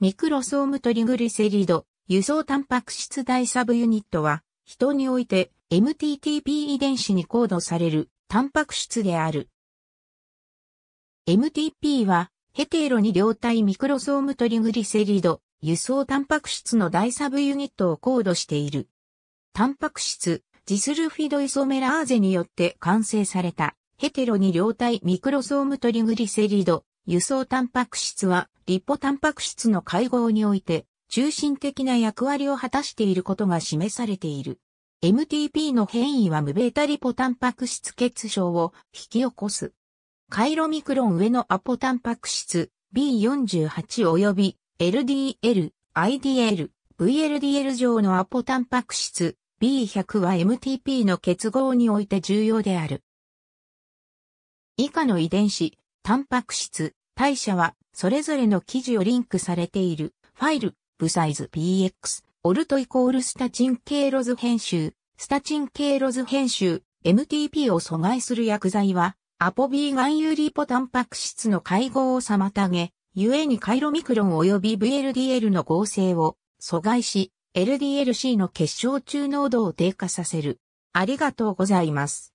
ミクロソームトリグリセリド、輸送タンパク質大サブユニットは、ヒトにおいて MTTP 遺伝子にコードされるタンパク質である。MTP は、ヘテロ二量体ミクロソームトリグリセリド、輸送タンパク質の大サブユニットをコードしている。タンパク質、ジスルフィドイソメラーゼによって完成されたヘテロ二量体ミクロソームトリグリセリド、輸送タンパク質はリポタンパク質の配合において中心的な役割を果たしていることが示されている。MTP の変異は無ベータリポタンパク質血症を引き起こす。カイロミクロン上のアポタンパク質 B48 及び LDL、IDL、VLDL 上のアポタンパク質 B100 は MTP の結合において重要である。以下の遺伝子、タンパク質、代謝は、それぞれの記事をリンクされている、ファイル、ブサイズ PX、オルトイコールスタチン経路図編集、スタチン経路図編集、MTP を阻害する薬剤は、アポビーガンユリポタンパク質の配合を妨げ、故にカイロミクロン及び VLDL の合成を阻害し、LDLC の結晶中濃度を低下させる。ありがとうございます。